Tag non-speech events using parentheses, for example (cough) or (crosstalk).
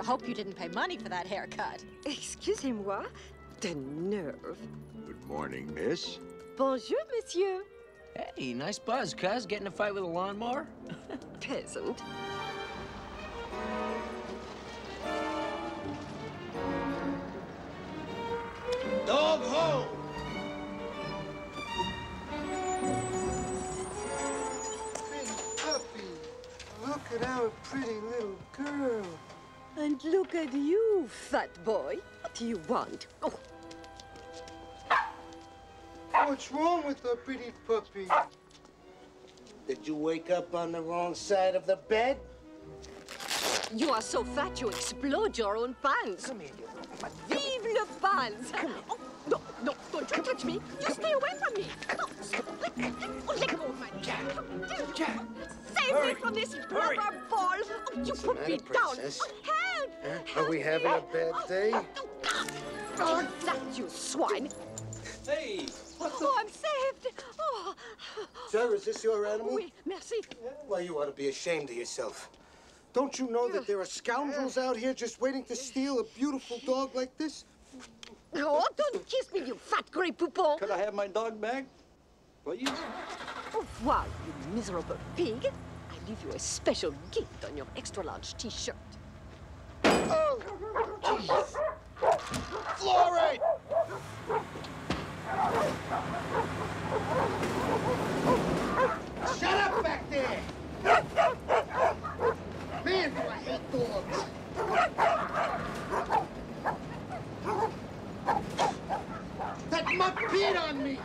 I hope you didn't pay money for that haircut. Excusez-moi. The nerve. Good morning, miss. Bonjour, monsieur. Hey, nice buzz, cuz. Getting a fight with a lawnmower? (laughs) Peasant. Dog home! Pretty puppy. Look at our pretty little girl. And look at you, fat boy. What do you want? Oh, What's wrong with the pretty puppy? Did you wake up on the wrong side of the bed? you are so fat you explode your own pants. Come here, you Vive le pants! Oh, no, no, don't you touch me. You stay away from me. No, let, let, oh, let go of my Jack. Save Hurry. me from this Hurry. rubber ball. Oh, you put matter, me down. Oh, help! Huh? Are we having a bad day? Oh, that, you swine. Hey! Oh, I'm saved. Oh, Sir, is this your animal? oui, merci. Why, you ought to be ashamed of yourself. Don't you know that there are scoundrels out here just waiting to steal a beautiful dog like this? Oh, don't kiss me, you fat Grey Poupon. Could I have my dog back? Please? Au revoir, you miserable pig. I leave you a special gift on your extra-large T-shirt. Oh! Fluoride! Shut up back there! Man, I hate dogs! That mutt peed on me!